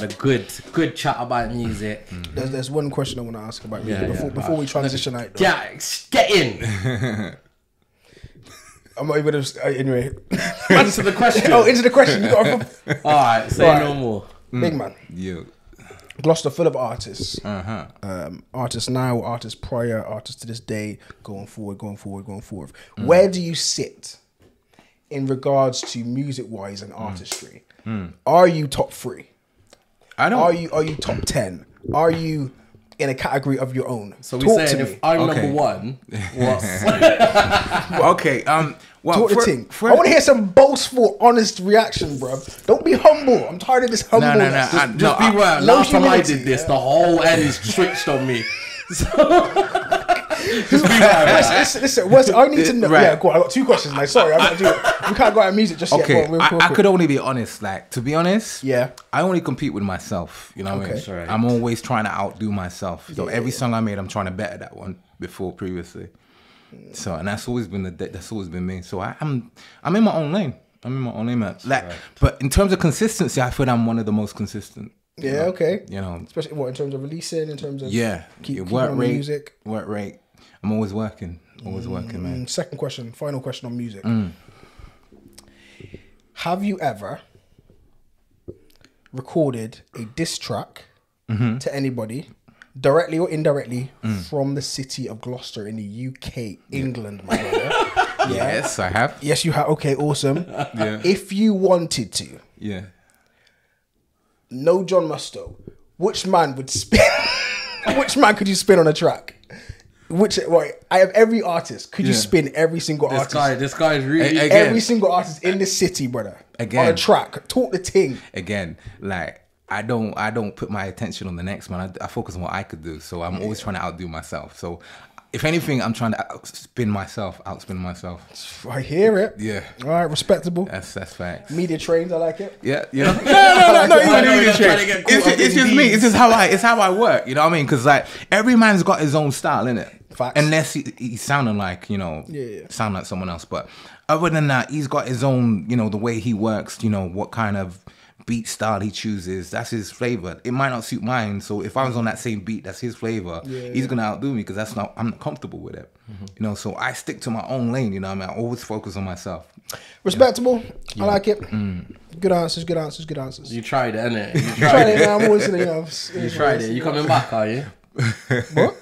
had a good, good chat about music. There's, there's one question I want to ask about you Yeah, before, yeah. before we transition out. though. Yeah, get in. I'm not even gonna. Uh, anyway, Answer the question. oh, into the question. You got a, All right, say Right. no more. big man. You. Gloucester full of artists. Uh huh. Um, artists now, artists prior, artists to this day, going forward, going forward, going forward. Mm. Where do you sit in regards to music wise and Mm. artistry? Are you top three? I don't. Are you are you top ten? Are you in a category of your own? So we Talk saying to if. I'm Okay. number one, what's okay. Um. Well, Talk the for- thing. for- I want to hear some boastful, honest reaction, bro. Don't be humble. I'm tired of this no, no. humbleness. I, just no, be I- aware. no Last time I humility, did this, yeah. the whole end is switched on me. just be aware. Listen, listen, listen, what's, I need to know. Right. Yeah, go on. I got two questions, mate. Sorry, I got to do it. We can't go out of music just Okay, yet. Go on, real I, quick, I quick. could only be honest. Like to be honest, Yeah. I only compete with myself. You know what I mean? right. I'm always trying to outdo myself. So Yeah, every yeah. song I made, I'm trying to better that one before previously. So and that's always been the that's always been me. So I, I'm I'm in my own lane. I'm in my own lane, man. Like, but in terms of consistency, I feel I'm one of the most consistent. Yeah, okay. You know, Especially what in terms of releasing, in terms of yeah, keep, yeah, keep work rate, music. work rate. I'm always working, always working, man. Second question, final question on music. Mm. Have you ever recorded a diss track Mm-hmm. to anybody, directly or indirectly, Mm. from the city of Gloucester in the UK, England, my brother? Yes, I have. Yes, you have. Okay, awesome. Yeah. If you wanted to, Yeah. no John Musto, which man would spin? which man could you spin on a track? Which right? I have every artist. Could you Yeah. spin every single This artist? guy, this guy is really. A- again. every single artist in this city, brother. Again. on a track. Talk the ting. again, like I don't I don't put my attention on the next man. I, I focus on what I could do. So I'm always trying to outdo myself. So if anything, I'm trying to spin myself, outspin myself. I hear it. Yeah. All right, respectable. That's that's facts. Media trains, I like it. Yeah, you know. No, no, no, no. I even know media you're trying to get It's, caught just, up it's in just me. these. It's just how I. It's how I work. You know what I mean? Because like every man's got his own style in it. Facts. Unless he, he's sounding like you know, Yeah, yeah. sound like someone else. But other than that, he's got his own. You know, the way he works. You know, what kind of beat style he chooses. That's his flavor. It might not suit mine. So if I was on that same beat, that's his flavor. he's gonna outdo me because that's not. I'm not comfortable with it. You know, so I stick to my own lane. You know, what I mean, I always focus on myself. Respectable. I like it. Mm. Good answers, good answers, good answers. You tried it, innit? You Tried tried it it. now. I'm always, you know. You tried it. You coming back, are you? What?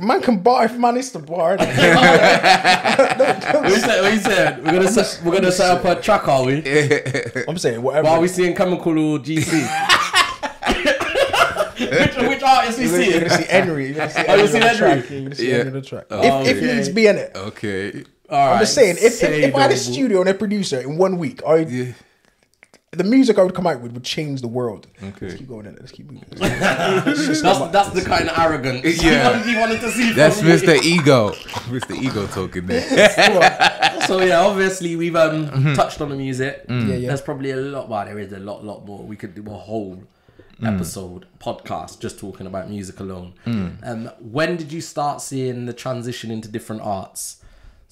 Man can bar if man is to bar. What you said? You said? We're gonna set, we're gonna set up a track, are we? I'm saying whatever. While we seeing or GC? which, which artist we You're you're gonna see Henry. You're gonna see Oh, you see the Henry? You're gonna see Yeah. Henry on the track. Oh, if if okay. needs be in it. Okay. All I'm just saying, if, if, if I had a studio and a producer in one week, I Yeah. The music I would come out with would change the world. Okay. Let's keep going in it. Let's keep moving. That's that's the kind of arrogance Yeah. you wanted to see. That's from me. Mr. Ego. Mr. Ego talking there. So yeah, obviously we've um touched on the music. Yeah, yeah. There's probably a lot. Well, there is a lot, lot more. We could do a whole episode podcast just talking about music alone. Um, when did you start seeing the transition into different arts?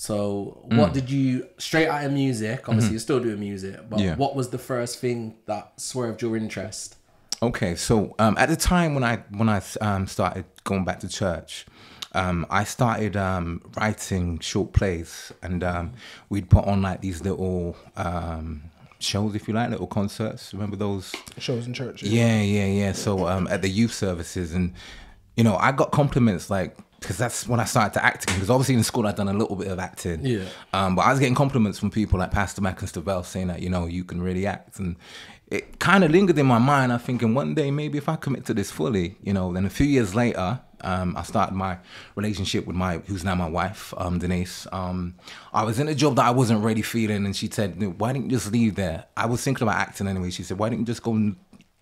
So what did you straight out of music? Obviously, you're still doing music, but Yeah. what was the first thing that swerved your interest? Okay, so um, at the time when I when I um, started going back to church, um, I started um, writing short plays, and um, we'd put on like these little um, shows, if you like, little concerts. Remember those? Shows in church. Yeah, yeah, yeah. So um, at the youth services, and you know, I got compliments like because that's when I started to acting. Because obviously in school I'd done a little bit of acting. Yeah. Um, but I was getting compliments from people like Pastor Mac and Stavel saying that you know you can really act, and it kind of lingered in my mind. I'm thinking one day maybe if I commit to this fully, you know. Then a few years later. Um, I started my relationship with my, who's now my wife, um, Denise. Um, I was in a job that I wasn't really feeling, and she said, "Why didn't you just leave there?" I was thinking about acting anyway. She said, "Why didn't you just go and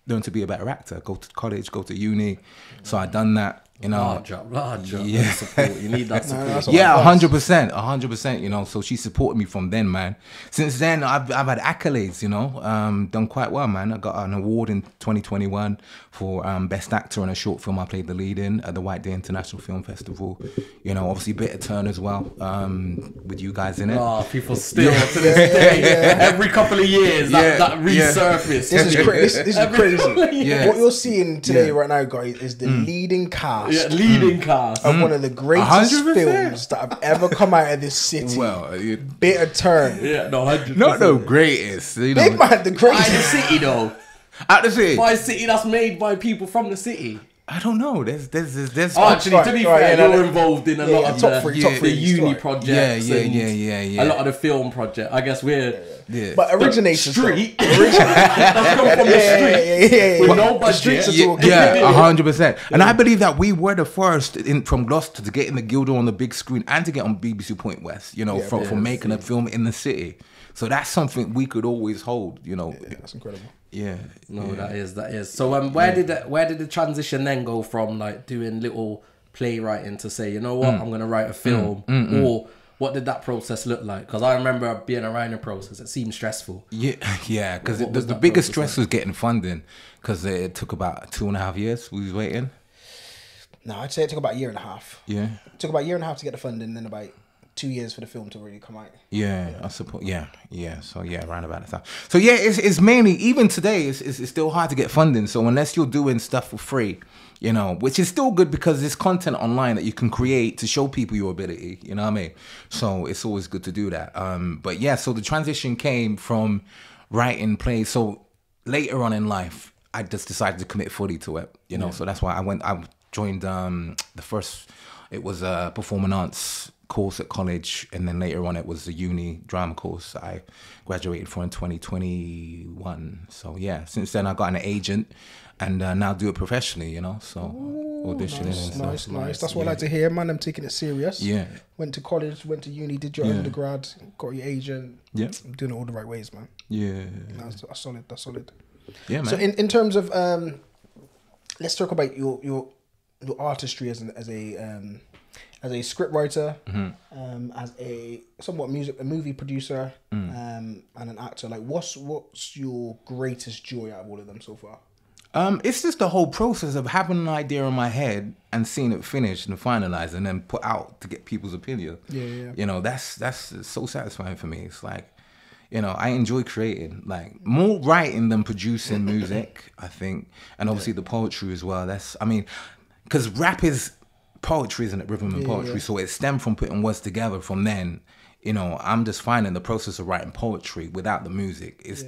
learn to be a better actor. Go to college, go to uni. So I done that. You know, Large up, large up. Yeah. Support. You need that support. that's yeah, I hundred percent, hundred percent. You know, so she supported me from then, man. Since then, I've I've had accolades. You know, um, done quite well, man. I got an award in 2021 for um, best actor in a short film I played the lead in at the White Day International Film Festival. You know, obviously Bitter Turn as well, um, with you guys in it. Oh, people still to this day, every couple of years, that, Yeah, that yeah. This is cra- this, this is crazy. Yeah. What you're seeing today Yeah. right now, guys, is the leading cast Yeah, leading mm. cast. of one of the greatest 100%. films that have ever come out of this city. Well, uh, you, Bitter Turn. Yeah, no, hundred. not the greatest. You know, Big man, the greatest. By the city though, Out the city. by a city that's made by people from the city. I don't know. There's there's there's, there's Oh, actually, to be right, fair, yeah, you're no. involved in a Yeah, lot yeah, of top the, the uni right. projects. Yeah, yeah, yeah, yeah, yeah. A lot of the film project. I guess we're yeah. But origination street. That's come from the street yeah, yeah, with no budget. yeah, a hundred percent. And I believe that we were the first in from Gloucester to get in the Guildhall on the big screen and to get on BBC Point West. You know, from from making a film in the city. So that's something we could always hold. You know, That's incredible. Yeah. No, yeah. that is that is. So um, where did the, where did the transition then go from like doing little playwriting to say, you know what, Mm. I'm gonna write a film, or what did that process look like? Because I remember being around the process. It seemed stressful. Yeah, yeah, because the, the biggest process stress was getting funding because it took about two and a half years. We was waiting. No, I'd say it took about a year and a half. Yeah, It took about a year and a half to get the funding, then about two years for the film to really come out. yeah, I suppose. Yeah, yeah. So yeah, around about that time. So yeah, it's, it's mainly even today. It's, it's it's still hard to get funding. So unless you're doing stuff for free, you know, which is still good because there's content online that you can create to show people your ability. You know what I mean? So it's always good to do that. Um, but yeah, so the transition came from writing plays. So later on in life, I just decided to commit fully to it. You know, so that's why I went. I joined um, the first. It was a performing arts course at college, and then later on it was a uni drama course that I graduated for in 2021. So yeah, since then I got an agent, and uh, now do it professionally. You know, so auditioning and Nice, nice, nice. That's what I like to hear, man. I'm taking it serious. Yeah. Went to college, went to uni, did your Yeah. undergrad, got your agent. Yeah. I'm doing it all the right ways, man. Yeah, That's, that's solid. That's solid. yeah, man. So in, in terms of um, let's talk about your your your artistry as an, as a um, as a scriptwriter, Mm-hmm. um, as a somewhat music a movie producer, Mm. um, and an actor. Like, what's what's your greatest joy out of all of them so far? Um, it's just the whole process of having an idea in my head and seeing it finished and finalized and then put out to get people's opinion. Yeah, yeah. You know, that's that's so satisfying for me. It's like, you know, I enjoy creating, like more writing than producing music. I think, and obviously the poetry as well. That's, I mean, because rap is poetry, isn't it? Rhythm and poetry. yeah. So it stemmed from putting words together. From then, you know, I'm just finding the process of writing poetry without the music is.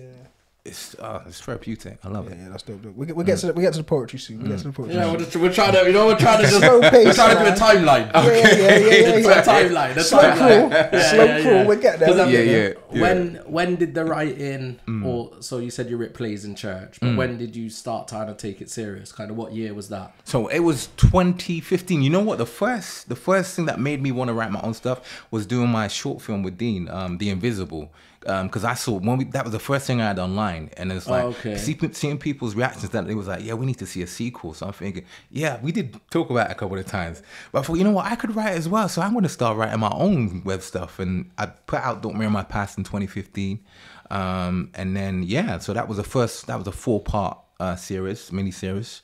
It's uh, it's therapeutic. I love it. Yeah, that's dope. dope. We get we get to the, we get to the poetry soon. We get to the poetry. Yeah, soon. we're, we're trying to, you know, we're trying to just, Slow pace, we're trying to do a man. timeline. Yeah, yeah, yeah, yeah, yeah, yeah. a timeline. A Slow timeline. crawl, slow crawl. We get there. 'Cause, Yeah, yeah, yeah. When when did the writing, Mm. or so you said you wrote plays in church, but when did you start trying to take it serious? Kind of what year was that? So it was 2015. You know what? The first, the first thing that made me want to write my own stuff was doing my short film with Dean, um, The Invisible, because I saw when we, that was the first thing I had online, and it's like Oh, okay. see, seeing people's reactions that it was like, yeah, we need to see a sequel. So I'm thinking, yeah, we did talk about it a couple of times, but I thought, you know what, I could write as well. So I'm going to start writing my own web stuff, and I put out Don't Mirror My Past in 2015, um, and then yeah, so that was the first, that was a four part. Uh, series, mini series,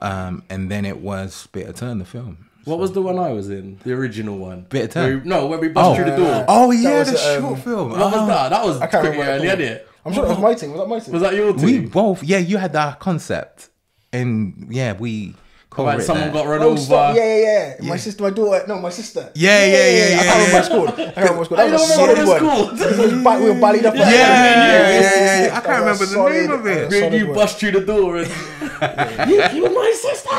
um, and then it was Bitter Turn, the film. What was the one I was in? The original one. Bit of time. We- no, when we bust Oh. through the door. Oh yeah, was, the um, short film. What was Oh. that? That was I can't pretty remember. early, what isn't it it? I'm sure it was my thing. Was that my thing? Was that your team? We both, yeah, you had that concept, and yeah, we Like someone that. got run Oh, over. stop. Yeah, yeah, yeah. My sister, my daughter. No, my sister. Yeah, yeah, yeah, I yeah, can't remember yeah. my school. I can't remember my school. I That was a don't remember solid what one. it was We was ba- we were ballied up. Yeah, yeah, yeah, yeah, yeah. I can't remember the solid- name of it. that When you one. bust through the door and you, you were my sister.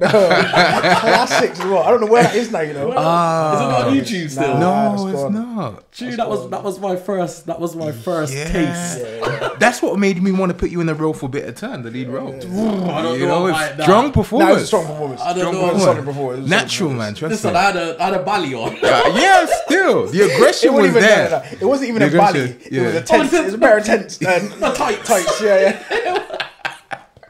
Classics as well. I don't know where that is now. You know. Is it on YouTube still? Nah. No, that's not. True, that was that was my first that was my first Yeah. taste. That's what made me want to put you in the role for Bitter Turn, the lead role. I don't You know know, it's that. strong No, performance. it's a strong performance. I don't Strong know. performance. Performance. It was a Natural, performance. man. Trust Listen, me. I had a I had a belly on. Uh, yeah, still the aggression was there. no, no, no. It wasn't even a bally. It was a tense. It was a pair of tense. Um, The tights. tights. Yeah, yeah.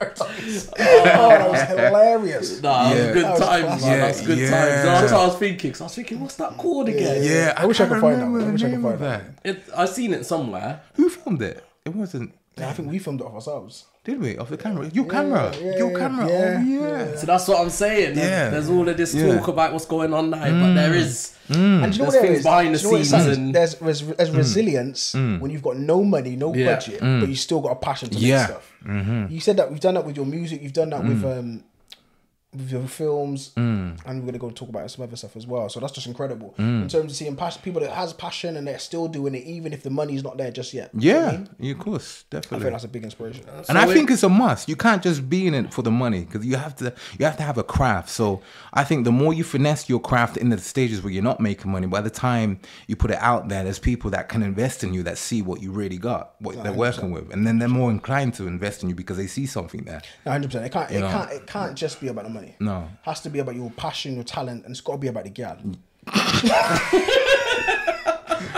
Oh, that was hilarious. Nah, Yeah. it was good That was times, classic. man. That's good Yeah, times. yeah. That's what I was thinking. So I was thinking, what's that called again? Yeah, I wish I could find that one. I the wish I could find of that. It, I've seen it somewhere. Who filmed it? It wasn't. Yeah, I think we filmed it off ourselves. Did we? Off the camera? Your camera. yeah, Your yeah, camera. yeah, oh yeah. So that's what I'm saying. There's, Yeah. there's all of this Yeah. talk about what's going on now, but there mm. is. Mm. And you know There's what there things is? behind the you know what it scenes and- there's there's, there's resilience when you've got no money, no Yeah. budget, but you still got a passion to Yeah. make stuff. Mm-hmm. You said that we've done that with your music. You've done that with um with your films, mm. and we're gonna go talk about some other stuff as well. So that's just incredible mm. in terms of seeing passion, people that has passion and they're still doing it, even if the money's not there just yet. You know I Yeah, mean? yeah, of course, definitely. I think that's a big inspiration. Uh, and I So think it's a must. You can't just be in it for the money because you have to. You have to have a craft. So I think the more you finesse your craft in the stages where you're not making money, by the time you put it out there, there's people that can invest in you that see what you really got, what they're working with, and then they're more inclined to invest in you because they see something there. hundred percent. It can't. It know? can't. It can't just be about the money. No. it has to be about your passion, your talent, and it's got to be about the girl.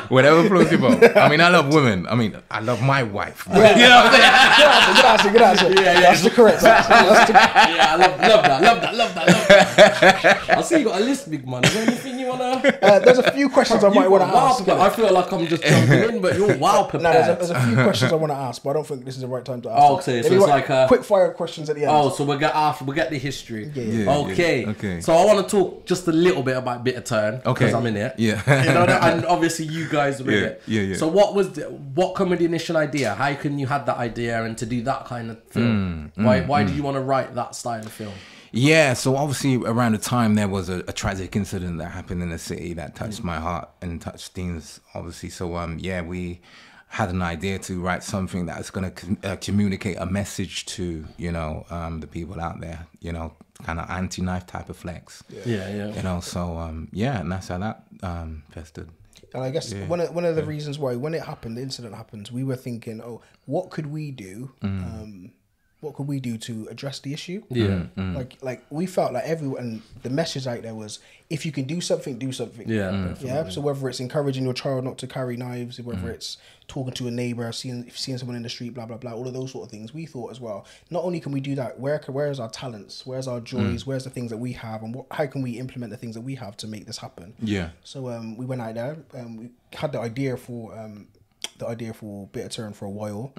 Whatever floats your boat. I mean, I love women. I mean, I love my wife. Yeah. Good answer. Good answer. Good answer. yeah. That's the correct answer. That's the, Yeah, I love, love that, love that, love that, love that. I see you got a list, big man. Is there anything you wanna? uh, there's a few questions I might want to got wow, ask. I feel like I'm just jumping in, but you're wow No, there's a, there's a few questions I want to ask, but I don't think this is the right time to ask. Oh, them. okay, Maybe so it's what- like a- quick fire questions at the end. Oh, so we get after we get the history. yeah. Yeah, okay. yeah, okay. So I want to talk just a little bit about Bitter Turn because I'm in it. Yeah. you know, and obviously you guys are in Yeah, it. yeah, yeah. So what was the, what come with the initial idea? How can you had that idea and to do that kind of film? Mm, why why did you want to write that style of film? Yeah, so obviously around the time there was a, a tragic incident that happened in the city that touched my heart and touched Dean's obviously. So um yeah, we had an idea to write something that's going to com- uh, communicate a message to you know um, the people out there, you know, kind of anti-knife type of flex. Yeah, yeah. You know, so um yeah, and that's how that um festered. And I guess one of one of the reasons why when it happened, the incident happened, we were thinking, oh, what could we do? Um, what could we do to address the issue? Yeah. Mm-hmm. Mm-hmm. Like like we felt like everyone the message out there was if you can do something, do something. Yeah, mm-hmm. Yeah. So whether it's encouraging your child not to carry knives, whether it's talking to a neighbor, seeing seeing someone in the street, blah blah blah, all of those sort of things, we thought as well. Not only can we do that, where can, where's our talents, where's our mm. joys, where's the things that we have, and what, how can we implement the things that we have to make this happen? Yeah. So um, we went out there. and we had the idea for um, the idea for Bitter Turn for a while,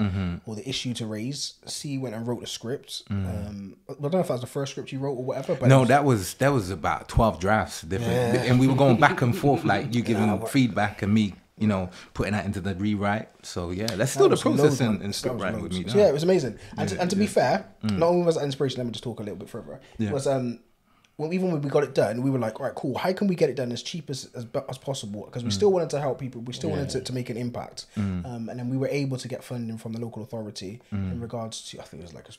or the issue to raise. C went and wrote the script. Um, I don't know if that was the first script you wrote or whatever. But No, was- that was that was about twelve drafts different, and we were going back and forth, like you giving feedback and me, you know, putting that into the rewrite. So yeah, that's still the That was process man. in script writing with me. So yeah, it was amazing. And, to, and to be fair, Mm. not only was that inspiration, let me just talk a little bit further. Was um, when even when we got it done, we were like, all right, cool. How can we get it done as cheap as as, as possible? Because we Mm. still wanted to help people. We still wanted to, to make an impact. Um, and then we were able to get funding from the local authority in regards to I think it was like a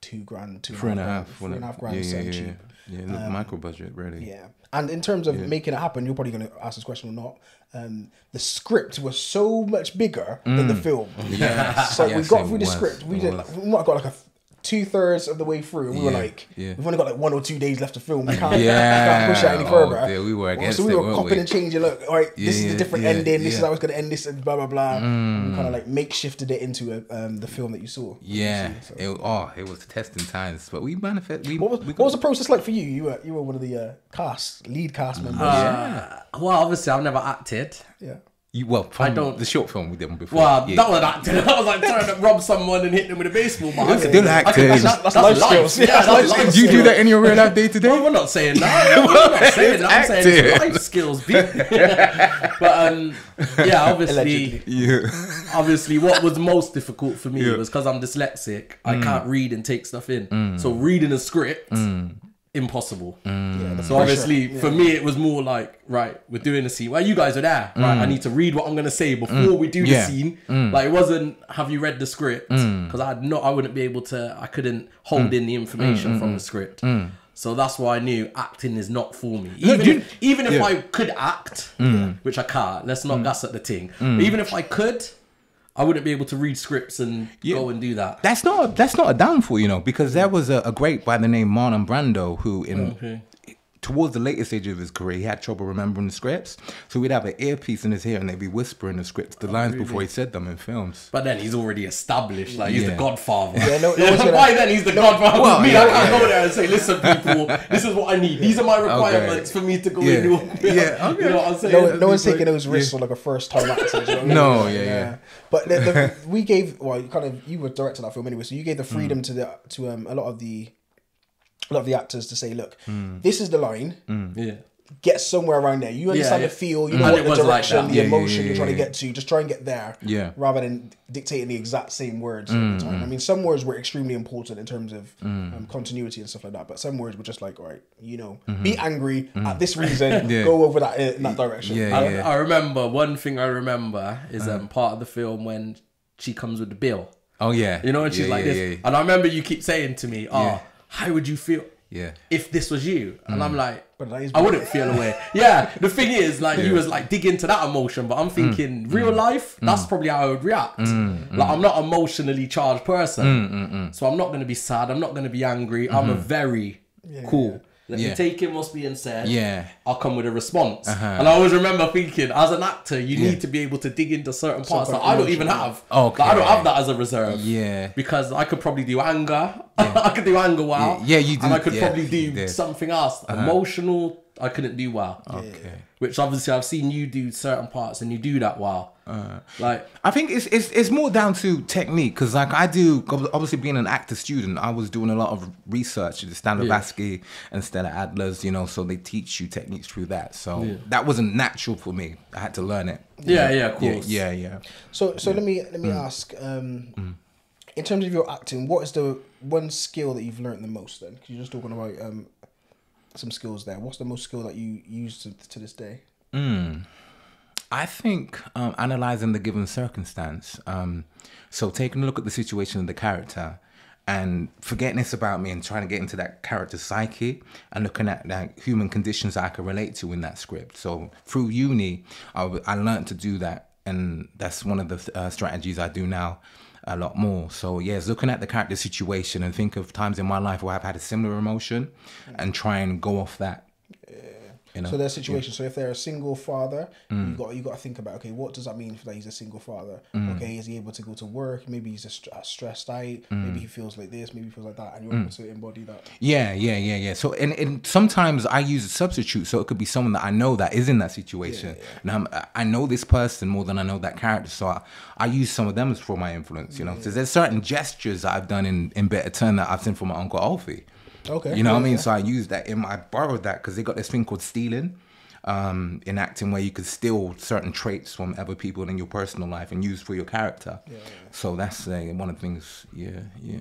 two grand, two Mm. Three grand, half, three and a it? half grand, yeah, yeah, yeah, cheap. yeah. yeah micro budget, really. Yeah. And in terms of making it happen, you're probably going to ask this question or not. Um, the script was so much bigger than the film. Yeah. So we got through the was. script. We did. Like, we might have got like a two thirds of the way through. We were like, yeah. we've only got like one or two days left to film. We can't, we can't push it any Oh, further. dear, we were against so we were weren't copying we? and changing. Look, all right, this is the yeah, different yeah, ending. This is yeah. Mm. how it's going to end. This and blah blah blah. And we kind of like makeshifted it into a, um, the film that you saw. Yeah, So- it, oh, it was testing times, but we manifest. We, What was, we what was the process like for you? You were you were one of the uh, cast lead cast members. Uh, well, obviously I've never acted. yeah. You, well, from don't- the short film we did before. Well, yeah. that was acting. I was like trying to rob someone and hit them with a baseball bat. That's still I acting. think That's- that's life skills. Yeah, that's life skills. Do you do that in your real life day to No, day? we're not saying that. We're not saying that. I'm saying it's life skills, but um, yeah, obviously, Yeah. obviously, what was most difficult for me Yeah. was because I'm dyslexic. I mm. can't read and take stuff in. Mm. So reading a script, mm. Impossible. Mm. Yeah, the So pressure. obviously, for me, it was more like, right, we're doing a scene. Well, you guys are there, right? I mm. need to read what I'm gonna say before mm. we do the Yeah. scene. Like it wasn't, have you read the script? Because I had not, I wouldn't be able to, I couldn't hold in the information from the script. So that's why I knew acting is not for me. Even do you- if, even if yeah. I could act, which I can't. Let's not gas at the thing. But even if I could, I wouldn't be able to read scripts and go and do that. That's not that's not a downfall, you know, because there was a, a great by the name Marlon Brando who in oh, Okay. towards the later stage of his career, he had trouble remembering the scripts. So we'd have an earpiece in his ear and they'd be whispering the scripts, the oh, lines before he said them in films. But then he's already established, like he's Yeah. the Godfather. Yeah, no- no gonna- By then he's the Godfather. Well, me, yeah, I can't yeah. go there and say, "Listen, people, this is what I need. These are my requirements for me to go Yeah. into." Yeah, okay. You know what I'm saying? no, no one's like- taking those risks on like a first time actor. you know what I? No, yeah, yeah. But the, the, we gave well, you kind of you were directing that film anyway, so you gave the freedom Mm. to the to um a lot of the a lot of the actors to say, look, Mm. this is the line. yeah. Get somewhere around there. You understand yeah. the feel. You Mm. know what the was like direction, that. the Yeah, yeah, emotion yeah, you're trying to get to. Just try and get there. Yeah. Rather than dictating the exact same words every Mm, time. I mean, some words were extremely important in terms of um, continuity and stuff like that. But some words were just like, all right, you know, be angry at this reason. Mm-hmm. Yeah. Go over that uh, in that direction. Yeah, I, yeah. I remember one thing I remember is Uh-huh. um, part of the film when she comes with the bill. Oh yeah. You know, and she's Yeah, like yeah, this. Yeah, And I remember you keep saying to me, "Oh, Yeah. how would you feel yeah. if this was you?" And I'm mm. like, But that is I wouldn't feel away. Yeah, the thing is, like, you Yeah. was like dig into that emotion, but I'm mm. thinking real mm. life. That's probably how I would react. Like, I'm not emotionally charged person, so I'm not gonna be sad. I'm not gonna be angry. I'm a mm-hmm. very cool. Let me Yeah. take in what's being said. Yeah. I'll come with a response. Uh-huh. And I always remember thinking, as an actor, you Yeah. need to be able to dig into certain parts that I don't even have. Okay. Like, I don't have that as a reserve. Yeah. Because I could probably do anger. Yeah. I could do anger well. Yeah, you do- And I could probably do something else. Emotional, I couldn't do well. Okay. Which obviously I've seen you do certain parts and you do that well. Uh, like, I think it's it's, it's more down to technique because like I do obviously being an actor student I was doing a lot of research with Stan Yeah. Lavatsky and Stella Adler's you know so they teach you techniques through that so that wasn't natural for me I had to learn it yeah, yeah, of yeah course. yeah yeah So so let me let me Mm. ask. Um, In terms of your acting, what is the one skill that you've learned the most? Then, 'Cause you're just talking about um, some skills there. What's the most skill that you use to, to this day? I think um, analyzing the given circumstance. Um, so taking a look at the situation of the character and forgetting about me and trying to get into that character's psyche and looking at like human conditions that I can relate to in that script. So through uni, I learned to do that, and that's one of the uh, strategies I do now a lot more. So yes, looking at the character situation and think of times in my life where I've had a similar emotion and try and go off that. You know? So there's situations. So if they're a single father, you mm. got you got to think about okay, what does that mean for that he's a single father? Mm. Okay, is he able to go to work? Maybe he's a st- uh, stressed out. Maybe mm. he feels like this. Maybe he feels like that, and you're able to embody that. Yeah, yeah, yeah, yeah. So, and, and sometimes I use a substitute, so it could be someone that I know that is in that situation. And I'm, I know this person more than I know that character, so I, I use some of them for my influence. You know, so there's certain gestures that I've done in in Bitter Turn that I've seen from my uncle Alfie. Okay. You know what I Yeah, mean? So I use that in my, I borrowed that because they got this thing called stealing um, in acting where you could steal certain traits from other people in your personal life and use for your character. So that's uh, one of the things. Yeah, yeah.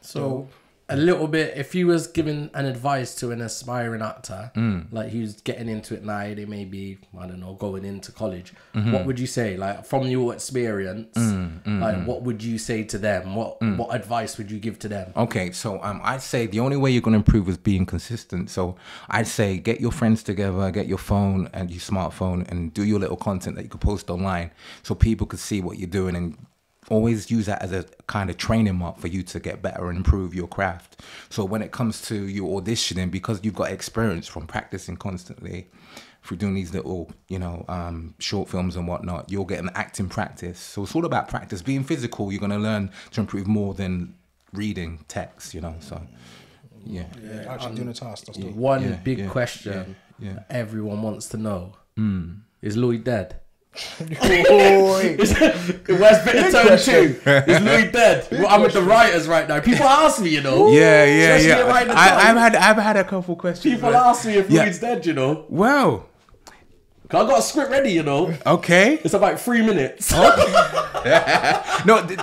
So a little bit, if you was giving an advice to an aspiring actor, Mm. like who's getting into it now, they may be, I don't know, going into college. Mm-hmm. What would you say, like from your experience, Mm, like what would you say to them? What what advice would you give to them? Okay, so um, I'd say the only way you're going to improve is being consistent. So I'd say get your friends together, get your phone and your smartphone, and do your little content that you could post online, so people could see what you're doing, and always use that as a kind of training mark for you to get better and improve your craft. So when it comes to you auditioning, because you've got experience from practicing constantly. Through doing these little, you know, um, short films and whatnot, you'll get an acting practice. So it's all about practice. Being physical, you're gonna learn to improve more than reading text, you know. So, yeah, Yeah, actually doing a task. That's dope. One Yeah, big yeah, question yeah, yeah. everyone wants to know: Is Louis dead? Oi. Where's Bitter Turn Two? Is Louis dead? Well, I'm with the writers right now. People ask me, you know. yeah, yeah, Especially yeah. right I, I've, had, I've had a couple questions. People like- ask me if Yeah. Louis dead, you know. Well, 'Cause I got a script ready, you know. okay. It's about three minutes. No, th-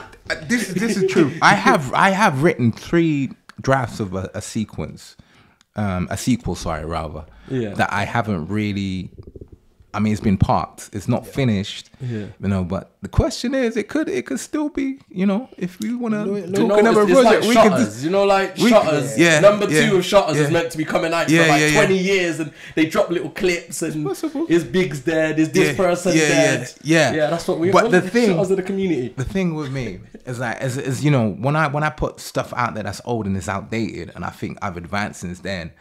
this this is true. I have I have written three drafts of a, a sequence, um, a sequel. Sorry, rather. Yeah. That I haven't really. I mean, it's been parked. It's not finished. Yeah. You know, but the question is, it could it could still be. You know, if we want to talk Louis- You know, another it's, it's like project, we. Just, you know, like we- Shottas. yeah, Number yeah, two of Shottas yeah. is meant to be coming out Yeah, for like yeah, yeah. 20 years and they drop little clips and is Biggs dead, is this Yeah, person yeah, dead. yeah, yeah. Yeah, that's what we But the thing- Shottas of the community. the thing with me is that is, is you know when I when I put stuff out there that's old and is outdated and I think I've advanced since then,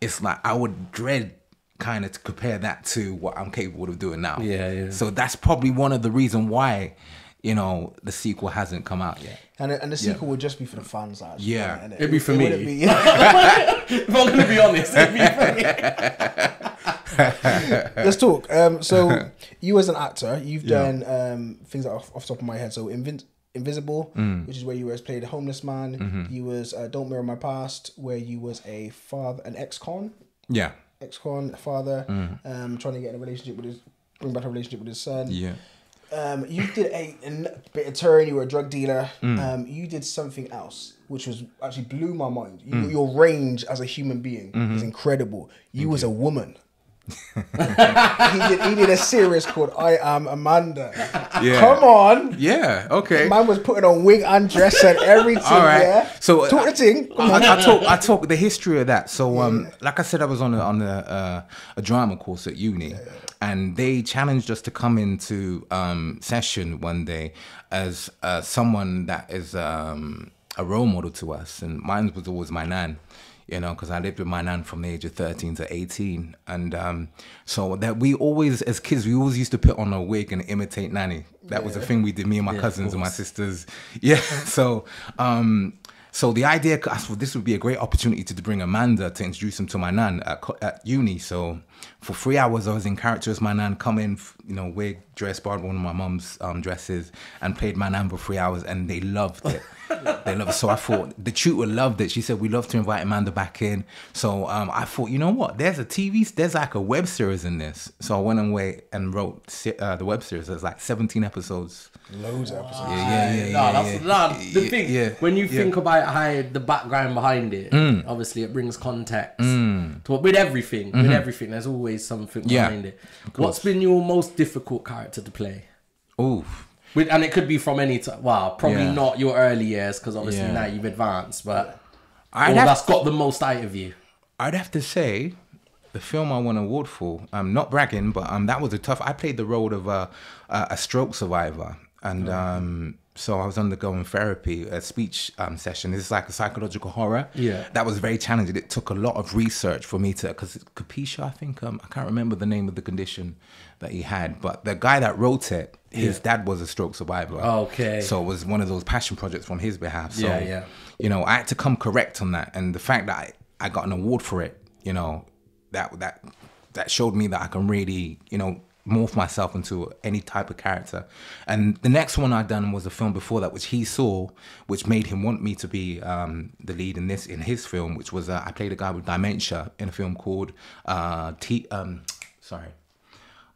it's like I would dread kind of to compare that to what I'm capable of doing now. Yeah, yeah. So that's probably one of the reason why, you know, the sequel hasn't come out yet. And and the sequel would just be for the fans. Actually, Yeah. wouldn't it? It'd be for It me. wouldn't be- yeah. if I'm gonna be honest, it'd be funny. Let's talk. Um, so you as an actor, you've done um, things that are off, off the top of my head. So Invin- Invisible, Mm. which is where you was played a homeless man. Mm-hmm. You was uh, Don't Mirror My Past, where you was a father, an ex-con, Yeah. Ex-con father, um, trying to get in a relationship with his, bring back a relationship with his son. Mm. Yeah. Um, you did a, a bit of touring. You were a drug dealer. Mm. Um, you did something else, which was actually blew my mind. You, Mm. Your range as a human being Mm-hmm. is incredible. You was a woman. He did. He did a series called "I Am Amanda." Yeah. Come on, Yeah. Okay. man was putting on wig and dress and everything. All right. Yeah. So, talk uh, the thing. I, I talk I talk the history of that. So um like I said I was on a on a uh, a drama course at uni and they challenged us to come into um session one day as uh, someone that is um a role model to us and mine was always my nan you know, because I lived with my nan from the age of 13 to 18. And um, so that we always, as kids, we always used to put on a wig and imitate nanny. That was the thing we did, me and my cousins and my sisters. Yeah. So, um, so the idea, I thought this would be a great opportunity to bring Amanda to introduce him to my nan at, at uni. So for three hours, I was in character as my nan, come in, you know, wig, dress, borrowed one of my mum's um, dresses, and played my nan for three hours, and they loved it. they loved it. So I thought the tutor loved it. She said we love to invite Amanda back in. So um, I thought, you know what? There's a TV, there's like a web series in this. So I went away and wrote uh, the web series. There's like 17 episodes. Loads of episodes. Yeah, yeah, yeah, no, yeah, that's yeah. nah, the Yeah, thing. yeah, when you yeah. think about how the background behind it, Mm. obviously it brings context. To, with everything, with everything, there's always something. Yeah, behind it. What's been your most difficult character to play? Oof. With, and it could be from any time. Well, probably Yeah. not your early years because obviously Yeah. now you've advanced, but I'd that's got the most out of you. I'd have to say, the film I won an award for. I'm not bragging, but um, that was a tough. I played the role of a a, a stroke survivor, and um, so I was undergoing therapy, a speech um, session. This is like a psychological horror. Yeah. that was very challenging. It took a lot of research for me to because Capisha, I think um, I can't remember the name of the condition that he had, but the guy that wrote it, his dad was a stroke survivor. Okay. so it was one of those passion projects from his behalf. So, Yeah, yeah. you know, I had to come correct on that, and the fact that I, I got an award for it, you know, that that that showed me that I can really, you know, morph myself into any type of character. And the next one I'd done was a film before that, which he saw, which made him want me to be um, the lead in this in his film, which was uh, I played a guy with dementia in a film called uh, T. Um, sorry,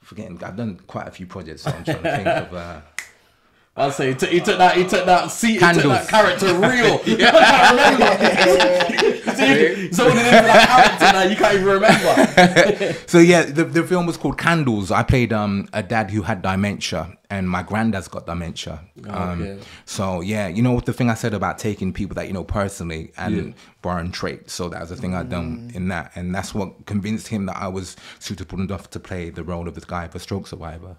forgetting. I've done quite a few projects, so I'm trying to think of. Uh, I'll say he took, he took that he took that seat, he took that character real. I can't remember. so you zoned into that character you can't even remember. so yeah, the, the film was called Candles. I played um, a dad who had dementia, and my granddad's got dementia. Um, Okay. So yeah, you know what the thing I said about taking people that you know personally and borrowing traits. So that was the thing I done in that, and that's what convinced him that I was suitable enough to play the role of this guy, a stroke survivor.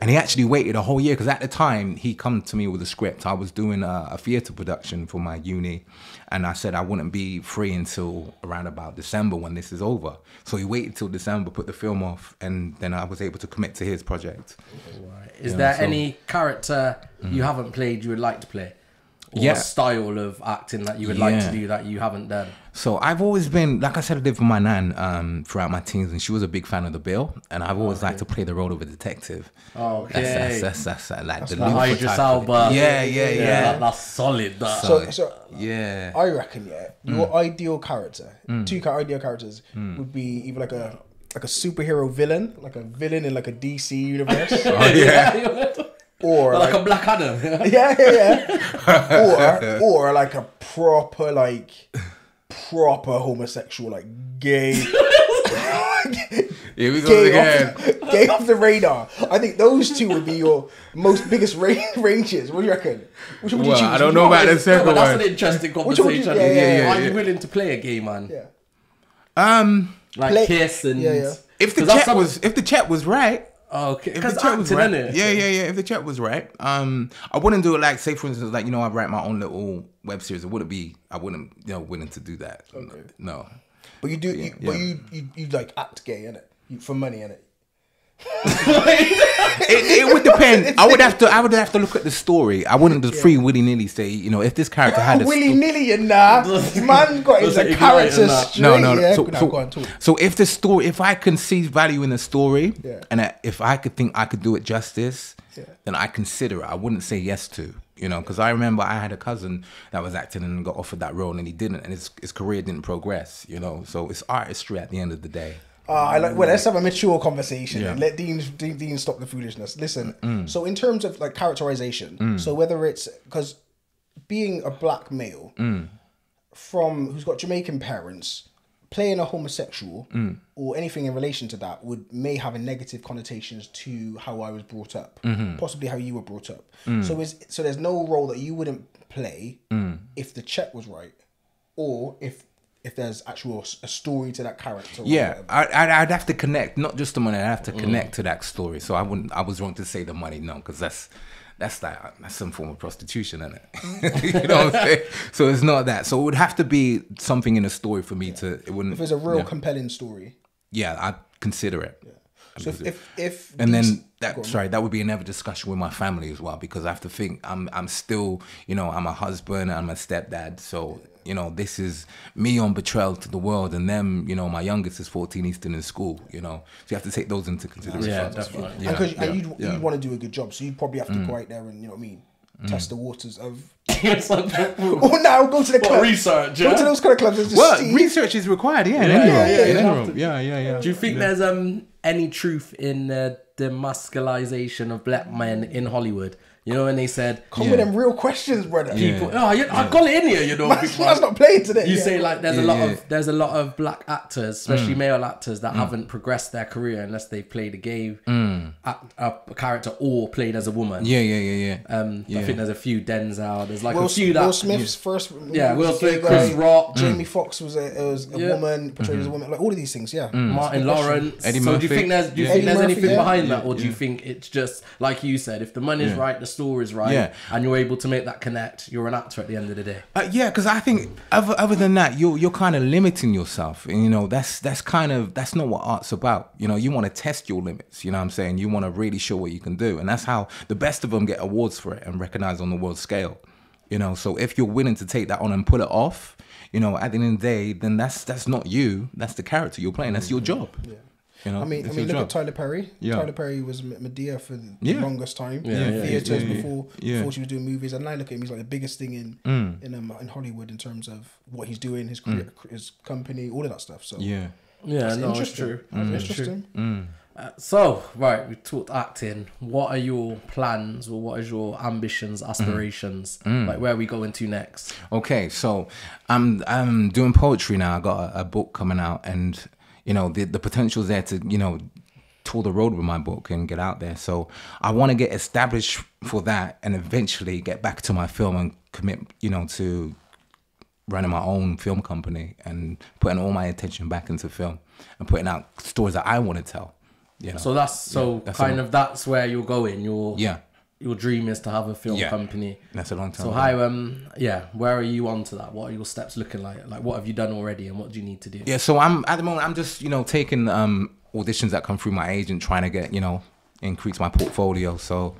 And he actually waited a whole year because at the time he come to me with a script. I was doing a, a theatre production for my uni, and I said I wouldn't be free until around about December when this is over. So he waited till December, put the film off, and then I was able to commit to his project. Is Yeah, there so- any character you haven't played you would like to play? Or Yeah. a style of acting that you would like to do that you haven't done? So I've always been, like I said, I did for my nan um, throughout my teens, and she was a big fan of the Bill, and I've always liked to play the role of a detective. Okay. That's that's that's, that's, like the The Luther Idris type of- Elba. Yeah, yeah, yeah. that- that's solid. That. So, so Yeah. I reckon, yeah, your Mm. ideal character, two ideal characters would be either like a like a superhero villain, like a villain in like a DC universe, Oh, yeah. or like, like, a Black Adam. yeah, yeah, yeah, or or like a proper like proper homosexual, like gay, Here we go gay again. off, gay off the radar. I think those two would be your most biggest ra- ranges. What do you reckon? Which one would you Well, choose? I don't know about the second but that's an interesting Which one you- conversation. yeah, yeah, yeah, Are you willing to play a gay man? Yeah. Um, Like Play- Kiss and Yeah, yeah. if the 'Cause that's check was if the check was right, okay, if the because check was right, innit? yeah, yeah, yeah. If the check was right, um, I wouldn't do it like say for instance, like you know, I write my own little web series. It wouldn't be, I wouldn't, you know, willing to do that. Okay. No, But you do, you, but you, you you like act gay, innit? You, for money, innit? it, it would depend. I would have to. I would have to look at the story. I wouldn't just free willy nilly say, you know, if this character had a Willy sto- nilly and nah, man got Does into character straight. no, no. yeah. so, Nah, so, go on, so if the story, if I can see value in the story, Yeah. and I- if I could think I could do it justice, Yeah. then I consider it. I wouldn't say yes to, you know, because I remember I had a cousin that was acting and got offered that role and he didn't, and his his career didn't progress, you know. So it's artistry at the end of the day. Uh, I like. Well, let's have a mature conversation. Yeah. and Let Dean, Dean Dean stop the foolishness. Listen. Mm. So in terms of like characterization, so whether it's because being a black male Mm. from who's got Jamaican parents, playing a homosexual Mm. or anything in relation to that would may have a negative connotations to how I was brought up, Mm-hmm. possibly how you were brought up. Mm. So is so there's no role that you wouldn't play if the check was right, or if if there's actual a story to that character. Yeah. I, I'd, I'd have to connect, not just the money. I'd have to connect to that story. So I wouldn't. I was wrong to say the money, no, because that's that's like that's some form of prostitution, isn't it? you know what I'm saying? So it's not that. So it would have to be something in the story for me to. It wouldn't. If there's a real yeah, compelling story. yeah, I'd consider it. So if if, if And these- then Go that on. sorry, that would be another discussion with my family as well because I have to think I'm I'm still you know I'm a husband I'm a stepdad so you know this is me on betrayal to the world and them you know my youngest is 14 he's still in school you know so you have to take those into consideration. Yeah, definitely. and, 'cause- yeah, and you'd, yeah. Mm. you'd want to do a good job, so you'd probably have to go out there and you know what I mean, test the waters of. It's like, what Oh, now go to the club. research? Go to those kind of clubs and just Well, see. research is required, yeah, in Yeah, any yeah, yeah, in you any have room. to. yeah, yeah, yeah. Do you think there's um any truth in the masculization of black men in Hollywood? You know, when they said Come with them real questions, brother. people, oh, you, I got it in here, you know. Man's, people- man's not playing today. you yeah. say like there's a lot yeah. of there's a lot of black actors, especially Mm. male actors, that haven't progressed their career unless they played a gay act, a character or played as a woman. Mm. Yeah, yeah, yeah, yeah. Um, I think there's a few Denzel. There's like Will, a few that Will Smith's first. Yeah, Will was a gay Smith, Chris guy. Rock. Jamie Foxx was a, was a Yeah. woman portrayed as a woman. Like all of these things. Yeah. Martin Lawrence. Eddie so do you think there's do you think there's anything behind that, or do you think it's just like you said, if the money's right, the story's right, Yeah. and you're able to make that connect, you're an actor at the end of the day. Uh, yeah, because I think other other than that, you're you're kind of limiting yourself, and you know that's that's kind of that's not what art's about. You know, you want to test your limits. You know what I'm saying? You want to really show what you can do, and that's how the best of them get awards for it and recognized on the world scale. You know, so if you're willing to take that on and pull it off, you know, at the end of the day, then that's that's not you. That's the character you're playing. That's your job. Yeah. You know, I mean, I mean, look job. at Tyler Perry. Yeah. Tyler Perry was M- Madea for the Yeah. longest time Yeah, in yeah, theaters yeah, yeah. before Yeah. before she was doing movies. And now look at him; he's like the biggest thing in Mm. in um, in Hollywood in terms of what he's doing, his career, his company, all of that stuff. So Yeah. Yeah, it's no, it's interesting. true. It's It's true. interesting. Uh, so, right, we talked acting. What are your plans or what is your ambitions, aspirations? Like, where are we going to next? Okay, so I'm I'm doing poetry now. I got a, a book coming out, and you know the the potential's there to you know tour the road with my book and get out there. So I want to get established for that, and eventually get back to my film and commit you know to running my own film company and putting all my attention back into film and putting out stories that I want to tell. You know. So that's so that's kind of that's where you're going. You're yeah, your dream is to have a film Yeah. company. that's a long time. So how um yeah, where are you on to that? What are your steps looking like? Like what have you done already and what do you need to do? Yeah, so I'm at the moment I'm just, you know, taking um auditions that come through my agent trying to get, you know, increase my portfolio. So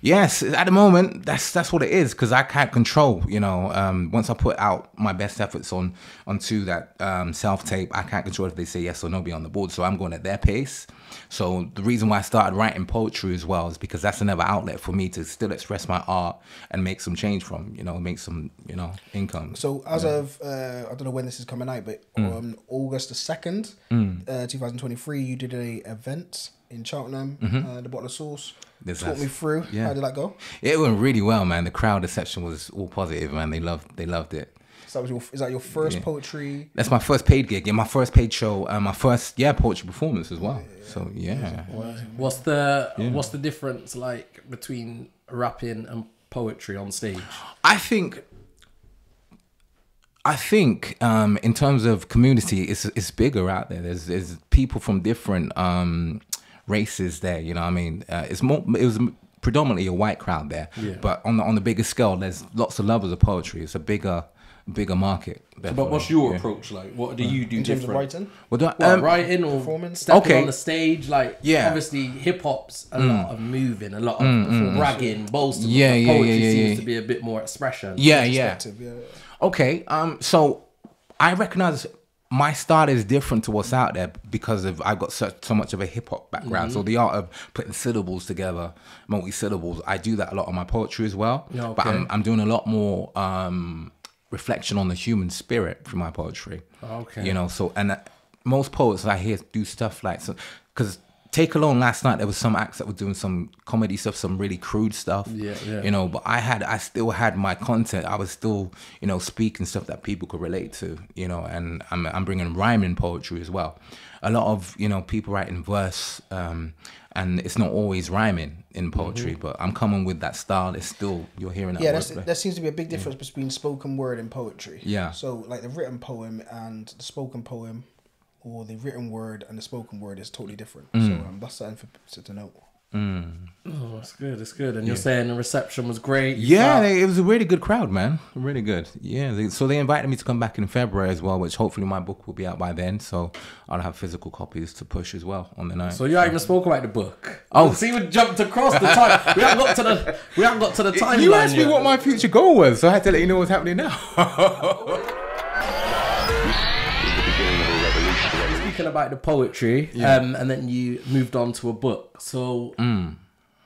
yes, at the moment that's that's what it is cuz I can't control, you know, um once I put out my best efforts on onto that um self tape, I can't control if they say yes or no be on the board. So I'm going at their pace. So the reason why I started writing poetry as well is because that's another outlet for me to still express my art and make some change from, you know, make some, you know, income. So as of uh, I don't know when this is coming out, but Mm. um, August the second, uh, two thousand twenty three, you did a event in Cheltenham, uh, the bottle of sauce. Mm-hmm. This Talk me through. yeah. How did that go? It went really well, man. The crowd reception was all positive, man. They loved, they loved it. So that was your, is that your first Yeah. poetry? That's my first paid gig, yeah, my first paid show, and my first yeah poetry performance as well. So yeah, What's the what's the difference like between rapping and poetry on stage? I think, I think um, in terms of community, it's it's bigger out there. There's there's people from different um, races there. You know, what I mean, uh, it's more it was predominantly a white crowd there. Yeah. But on the on the bigger scale, there's lots of lovers of poetry. It's a bigger bigger market. But what's your approach like? What do you do in terms of writing. What do I, What, um, writing or performance? stepping Okay. on the stage? Like, Yeah. obviously, hip hop's a lot of moving, a lot of bragging, boasting. Mm, Yeah, yeah, poetry yeah, yeah, seems yeah. to be a bit more expression. yeah, yeah. Yeah. Okay, um, so I recognize my style is different to what's out there because of I've got such so much of a hip hop background. So the art of putting syllables together, multi syllables, I do that a lot on my poetry as well. Yeah, But. I'm I'm doing a lot more um reflection on the human spirit through my poetry. Okay. You know, so and uh, most poets I hear do stuff like so because. Take alone last night. There was some acts that were doing some comedy stuff, some really crude stuff. Yeah, yeah. You know, but I had, I still had my content. I was still, you know, speaking stuff that people could relate to. You know, and I'm, I'm bringing rhyming poetry as well. A lot of, you know, people writing verse, um, and it's not always rhyming in poetry, Mm-hmm. but I'm coming with that style. It's still you're hearing that Yeah, there seems to be a big difference between spoken word and poetry. Yeah. So, like the written poem and the spoken poem, or the written word and the spoken word is totally different. Mm. So um, that's something for people to know. Oh, that's good. That's good. And you're saying the reception was great. Yeah, felt- they, it was a really good crowd, man. Really good. Yeah, they, so they invited me to come back in February as well, which hopefully my book will be out by then. So I'll have physical copies to push as well on the night. So you haven't even spoke about the book. Oh. see, we jumped across the time. we haven't got to the. We haven't got to the timeline. you asked me yet. what my future goal was, so I had to let you know what's happening now. about the poetry, um, and then you moved on to a book. So, Mm.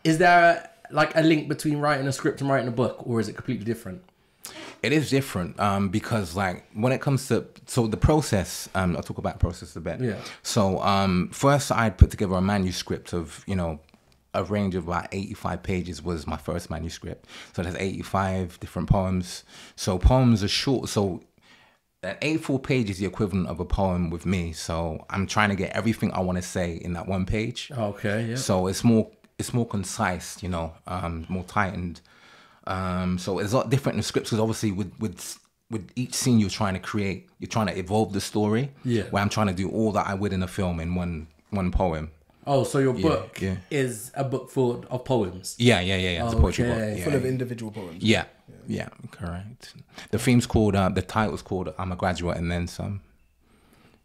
is there like a link between writing a script and writing a book, or is it completely different? It is different um, because, like, when it comes to so the process, um, I'll talk about process a bit. Yeah. So um, first, I put together a manuscript of you know a range of about eighty-five pages was my first manuscript. So there's eighty-five different poems. So poems are short. So that eighty-four page is the equivalent of a poem with me. So I'm trying to get everything I want to say in that one page. Okay, yeah. So it's more it's more concise, you know, um, more tightened. Um, so it's a lot different in the scripts because obviously with with with each scene you're trying to create, you're trying to evolve the story. Yeah. Where I'm trying to do all that I would in a film in one one poem. Oh, so your book yeah. is a book full of poems. Yeah, yeah, yeah, yeah. It's a poetry book. Yeah, Full of individual poems. yeah, yeah, correct. The theme's called uh, the title's called "I'm a Graduate" and then some.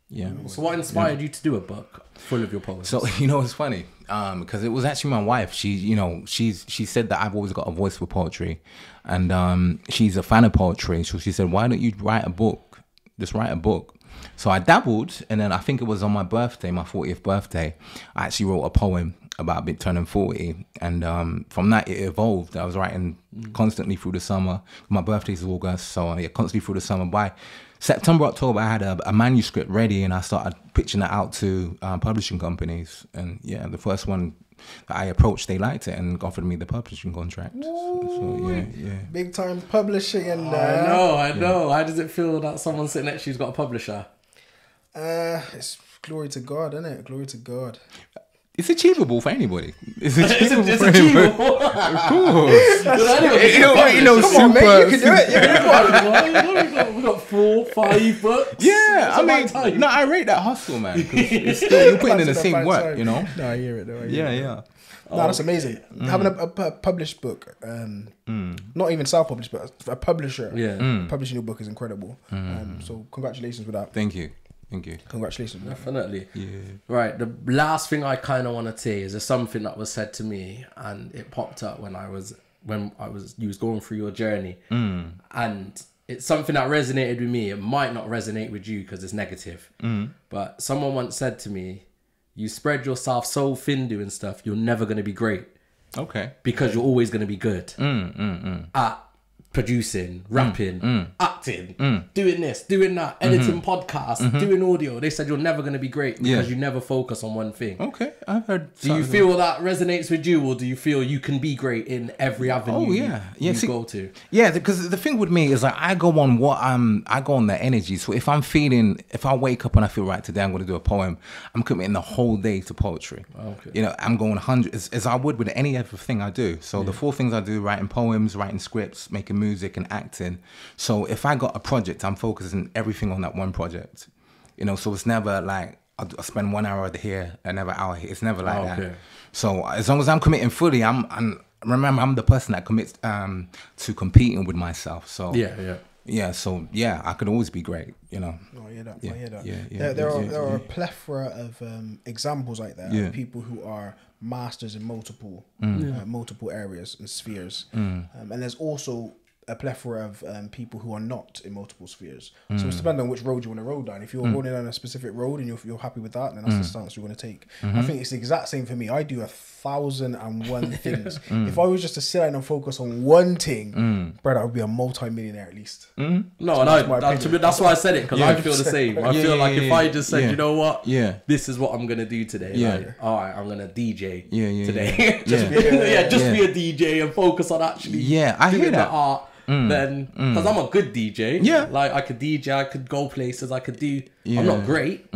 Yeah. So, what inspired you to do a book full of your poems? So you know it's funny um, because it was actually my wife. She you know she's she said that I've always got a voice for poetry, and um, she's a fan of poetry. So she said, why don't you write a book? Just write a book. So I dabbled, and then I think it was on my birthday, my 40th birthday, I actually wrote a poem about turning 40. And um, from that, it evolved. I was writing constantly through the summer. My birthday's August, so yeah, constantly through the summer. By September, October, I had a, a manuscript ready, and I started pitching it out to uh, publishing companies. And yeah, the first one I approached, they liked it and offered me the publishing contract. So, so yeah, yeah. Big time publishing and I know, I know. How does it feel that someone sitting next to you's got a publisher? uh, it's glory to God, isn't it? Glory to God. It's achievable for anybody. It's It's, achievable it's for anybody. achievable. Of course. But anyway, you know, you know, Come on, super. mate, you can do it. You can do it. we, got, we got four, five books. Yeah, I mean, time. no, I rate that hustle, man. it's still, you're putting in the same work, time. you know. No, I hear it. though. I hear Yeah, it. yeah. No, that's amazing. Having a, a, a published book, um, not even self-published, but a publisher Yeah. publishing your book is incredible. Um, so congratulations with that. Thank you, thank you. Congratulations. With. Definitely. Yeah. Right. The last thing I kind of want to say is there's something that was said to me, and it popped up when I was when I was you was going through your journey, mm. and it's something that resonated with me. It might not resonate with you because it's negative, mm. but someone once said to me, "You spread yourself so thin doing stuff, you're never going to be great Okay. because you're always going to be good mm, at producing, rapping, mm, mm. acting, mm. doing this, doing that, mm-hmm. editing podcasts, mm-hmm. doing audio. They said you're never going to be great because Yeah. you never focus on one thing. Okay. I've heard. Do you feel that resonates with you, or do you feel you can be great in every oh, avenue Oh you- yeah, you, yeah. see- go to? Yeah, because the thing with me is like I go on what I'm. I go on the energy. So if I'm feeling, if I wake up and I feel right today, I'm going to do a poem. I'm committing the whole day to poetry. Oh, okay. You know, I'm going hundred as, as I would with any other thing I do. So the four things I do: writing poems, writing scripts, making music, and acting. So if I got a project, I'm focusing everything on that one project. You know, so it's never like I'll, I'll spend one hour here, another hour here. It's never like Oh, that. So as long as I'm committing fully, I'm, I'm remember I'm the person that commits um, to competing with myself. So Yeah, yeah. yeah. So yeah, I could always be great. You know. No, I hear that. Yeah, I hear that. yeah, yeah, there, there yeah, are yeah, there are a plethora of um, examples like that Yeah. of people who are masters in multiple Mm. uh, multiple areas and spheres, um, and there's also a plethora of um, people who are not in multiple spheres. So Mm. it's depending on which road you want to roll down. If you're rolling down a specific road and you're, you're happy with that, then that's the Mm. stance you want to take. Mm-hmm. I think it's the exact same for me. I do a thousand and one things. Mm. If I was just to sit down and focus on one thing, mm. brother, I would be a multi-millionaire at least. Mm. No, and that's my I, that, to opinion. be, that's why I said it because I feel the same. I Yeah, feel yeah, like yeah, if I just said, Yeah. you know what, Yeah. this is what I'm gonna do today. Yeah. Like, all right, I'm gonna DJ Yeah, yeah, today. yeah. just Yeah. be, yeah, just Yeah. be a DJ and focus on actually Yeah, I doing hear the that. art. Mm. Then, because I'm a good DJ. Yeah. like I could DJ, I could go places, I could do. Yeah. I'm not great.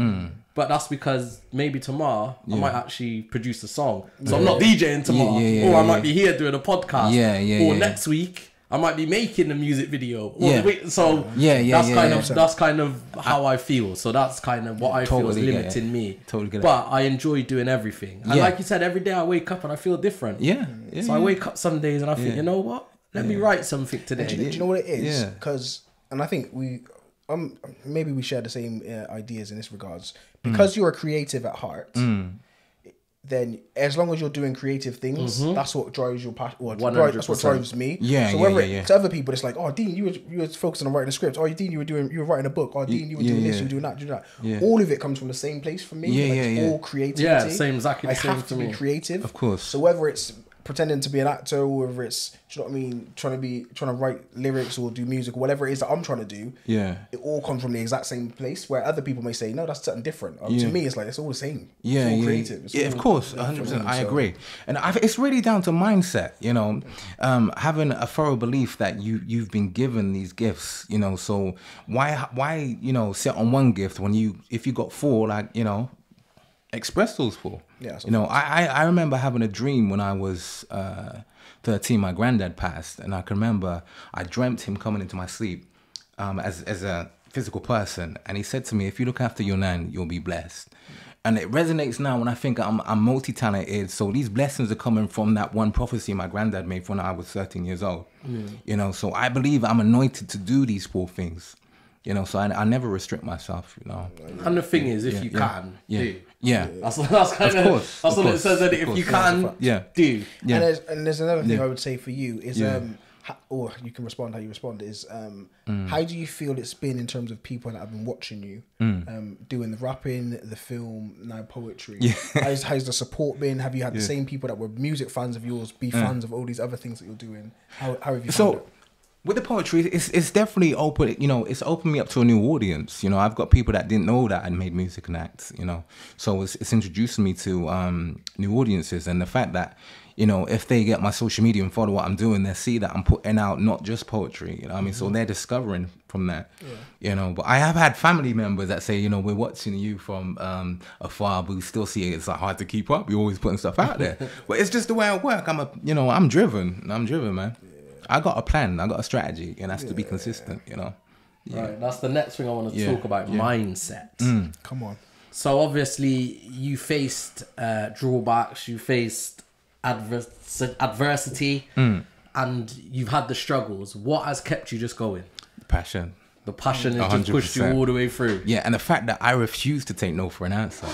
But that's because maybe tomorrow I might actually produce a song. So I'm not DJing tomorrow. Yeah, yeah, or I yeah, might be here doing a podcast. Yeah, yeah, Or yeah, next week I might be making a music video. Or Yeah. the week- so Yeah, yeah, that's yeah, kind yeah. of that's kind of how I feel. So that's kind of what I feel is Totally get it. limiting me. Totally get. But I enjoy doing everything. And Yeah. like you said, every day I wake up and I feel different. Yeah. yeah So I wake up some days and I think, Yeah. you know what? Let me write something today. Do you, do you know what it is? Yeah. Because, and I think we, um, maybe we share the same uh, ideas in this regards. Mm. Because you're a creative at heart, then as long as you're doing creative things, that's what drives your passion. Well, that's what drives me. Mm-hmm. Yeah, So yeah, whether yeah, yeah. it- to other people, it's like, oh, Dean, you were you were focusing on writing a script. Oh, Dean, you were doing you were writing a book. Oh, Dean, you were yeah, doing this, you were doing that, doing that. Yeah. All of it comes from the same place for me. Yeah, like, yeah, it's yeah. all creativity. Yeah, same, exactly the I same have to for be creative, Of course. So whether it's pretending to be an actor, or whether it's do you know what I mean, trying to be trying to write lyrics or do music, or whatever it is that I'm trying to do, Yeah. it all comes from the exact same place. Where other people may say, no, that's something different. Um, Yeah. To me, it's like it's all the same. Yeah, it's all yeah, creative. It's yeah, all of course, hundred percent. I so- agree, and I, it's really down to mindset. You know, um, having a thorough belief that you you've been given these gifts. You know, so why why you know sit on one gift when you if you got four, like you know, express those for. Yeah, you know, I, I I remember having a dream when I was. Uh, 13 my granddad passed and i can remember i dreamt him coming into my sleep um, as, as a physical person and he said to me if you look after your nan you'll be blessed and it resonates now when i think i'm, I'm multi-talented so these blessings are coming from that one prophecy my granddad made when i was 13 years old you know so i believe i'm anointed to do these four things you know so i, I never restrict myself you know And the thing is, if Yeah, you yeah, can, yeah do. yeah That's that's kind of, course, that's of what it says. That if course. you can, yeah do. Yeah. And there's and there's another thing Yeah. I would say for you is Yeah. um ha- or you can respond how you respond is um Mm. how do you feel it's been in terms of people that have been watching you Mm. um doing the rapping the film now poetry how's, how's the support been have you had the same people that were music fans of yours be fans of all these other things that you're doing how, how have you found Mm. so it? With the poetry it's it's definitely open you know it's opened me up to a new audience. You know i've got people that didn't know that i made music and acts you know. So it's, it's introducing me to um new audiences and the fact that you know if they get my social media and follow what i'm doing they see that i'm putting out not just poetry you know i mean? So they're discovering from that you know. But i have had family members that say you know we're watching you from um afar but we still see it. it's like hard to keep up. You're always putting stuff out there. But it's just the way i work. I'm a you know i'm driven. I'm driven man I got a plan. I got a strategy, and that's to be consistent. You know. Right. That's the next thing I want to Yeah, talk about. yeah. Mindset. come on So obviously you faced uh, drawbacks, you faced advers- adversity, Mm. and you've had the struggles. What has kept you just going? Passion. The passion has just pushed you all the way through. Yeah, and the fact that I refuse to take no for an answer.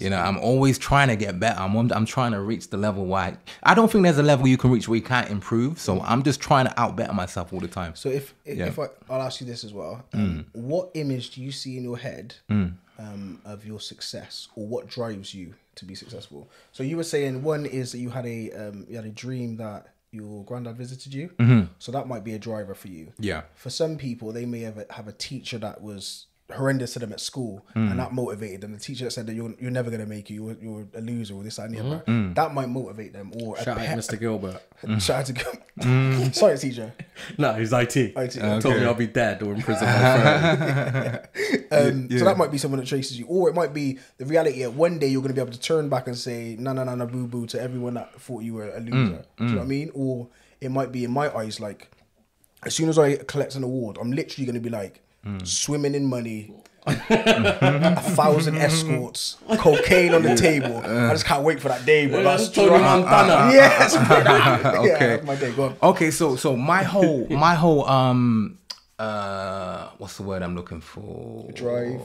You know, I'm always trying to get better. I'm I'm trying to reach the level where I, I don't think there's a level you can reach where you can't improve. So I'm just trying to outbetter myself all the time. So if if, Yeah. if I, I'll ask you this as well, um, what image do you see in your head um, of your success, or what drives you to be successful? So you were saying one is that you had a um, you had a dream that your granddad visited you, mm-hmm. so that might be a driver for you. Yeah. For some people, they may have a, have a teacher that was horrendous to them at school, and hmm. that motivated them. The teacher that said that you're you're never gonna make it, you're you're a loser, or this that, and the hmm. other. Hmm. That might motivate them, or Shout out pet- Mr. Gilbert. Shout out to go. Sorry, teacher. No, he's IT. IT. Told me I'll be dead or in prison. by 30. Um, So that might be someone that traces you, or it might be the reality that one day you're going to be able to turn back and say "na na na na boo boo" to everyone that thought you were a loser. Do you know what I mean? Or it might be in my eyes like, as soon as I collect an award, I'm literally going to be like swimming in money. a thousand escorts, cocaine on the table. I just can't wait for that day, but that's Tony true. Montana. Yes, Okay. that's my day. Go on. Okay, so so my whole my whole um uh what's the word I'm looking for? Drive.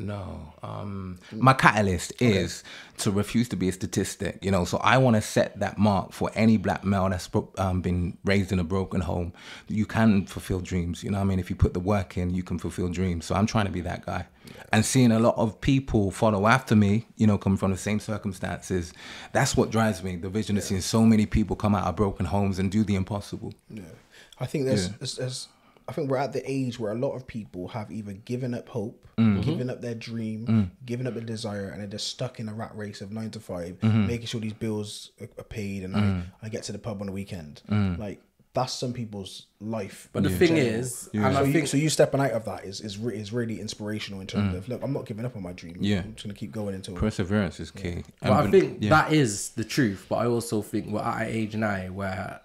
No. Um my catalyst is to refuse to be a statistic, you know. So I want to set that mark for any black male that's um, been raised in a broken home. You can fulfill dreams, you know what I mean? If you put the work in, you can fulfill dreams. So I'm trying to be that guy. And seeing a lot of people follow after me, you know, coming from the same circumstances, that's what drives me. The vision of seeing so many people come out of broken homes and do the impossible. Yeah, I think there's, there's, there's, I think we're at the age where a lot of people have either given up hope, mm-hmm. given up their dream, mm. given up the desire, and they're just stuck in a rat race of nine to 5 mm-hmm. making sure these bills are, are paid, and I, mm. I get to the pub on the weekend. Mm. Like that's some people's life. But the thing is, and so, I you, think so you stepping out of that is is, re- is really inspirational in terms of look, I'm not giving up on my dream. Yeah. I'm just gonna keep going until Perseverance is key. But I And- think yeah. that is the truth. But I also think we're at an age now where,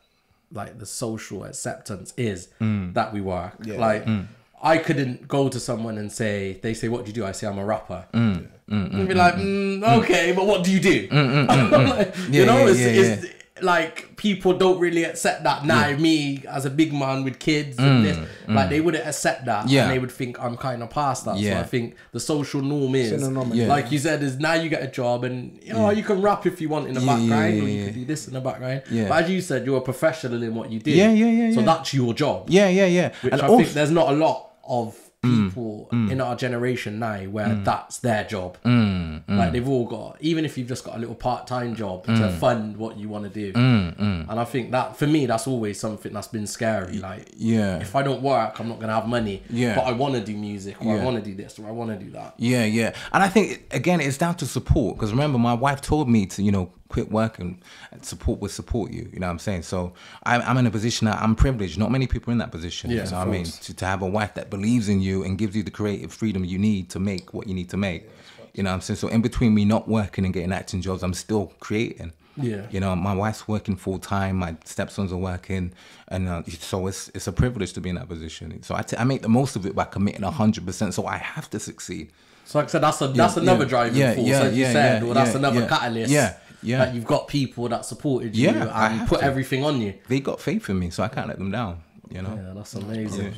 like, the social acceptance is Mm. that we work. Like, mm. I couldn't go to someone and say, they say, "What do you do?" I say, "I'm a rapper." Mm. mm and be mm, like, mm, "Okay, but what do you do?" Like, Yeah, you know, yeah, it's, yeah, it's like people don't really accept that now. Me as a big man with kids, and this, like they wouldn't accept that, Mm. Yeah. and they would think I'm kind of past that. So I think the social norm is, Yeah. like you said, is now you get a job and you know you can rap if you want in the Yeah, yeah, background, yeah, or you yeah. can do this in the background. Yeah. But as you said, you're a professional in what you do. Yeah, yeah, yeah, So yeah. that's your job. yeah, yeah, yeah. Which and I also, think there's not a lot of Mm. people mm. in our generation now where mm. that's their job. Like they've all got, even if you've just got a little part-time job to fund what you want to do. And I think that for me, that's always something that's been scary. Like, yeah. if I don't work, I'm not gonna have money. Yeah. But I want to do music, or I want to do this, or I want to do that. Yeah, yeah. And I think again, it's down to support because remember, my wife told me to you know quit working and support will support you. You know what I'm saying? So I'm, I'm in a position that I'm privileged. Not many people are in that position. Yeah, you know what I mean? To, to have a wife that believes in you and gives you the creative freedom you need to make what you need to make. you know what I'm saying? So in between me not working and getting acting jobs, I'm still creating. Yeah. You know, my wife's working full time. My stepsons are working, and uh, so it's it's a privilege to be in that position. So I, t- I make the most of it by committing hundred percent. So I have to succeed. So like I said, that's a that's Yeah, another yeah, driving yeah, force, yeah, as you yeah, said, yeah, or that's yeah, another yeah, catalyst. yeah, yeah. That you've got people that supported you Yeah, I and put to. everything on you. They got faith in me, so I can't let them down. You know. Yeah, that's amazing.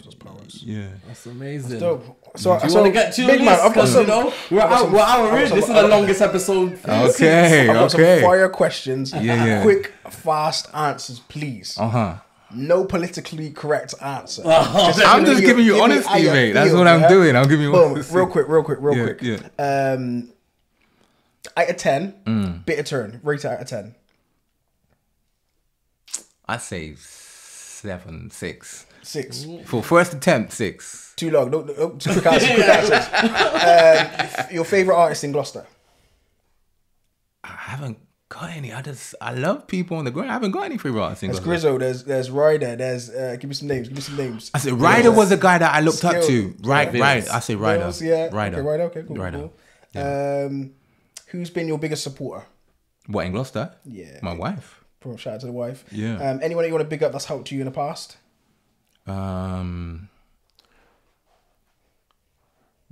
Yeah. That's amazing. Dope. So, Do you so want to get to your big man, list? I've got 'Cause, some. you know, we're out, some- we're hour I've in. some- This is the longest episode. Okay. I've got okay. some fire questions. Yeah, yeah. Quick, fast answers, please. Uh huh. No politically correct answer. Oh, I'm just giving you give me honesty, mate. That's feel, what I'm yeah? doing. I'm giving you Boom, honesty. real quick, real quick, real Yeah, quick. yeah. Um, out of ten, Mm. Bitter Turn. Rate out of ten. I say seven, six. Six. For first attempt, six. Too long. No, no, oh, just quick answers. Quick answers. Um, your favorite artist in Gloucester? I haven't got any. I just I love people on the ground. I haven't got any free rights. There's Grizzo. There's there's Ryder. There's uh, give me some names. Give me some names. I said Ryder was a guy that I looked up to. Right, Yeah. right. I say Ryder. Bills, yeah. Ryder. Okay, Ryder. Okay, cool. Ryder. cool. Um, who's been your biggest supporter? What in Gloucester? Yeah. My wife. From shout out to the wife. Yeah. Um, anyone you want to big up that's helped you in the past? Um.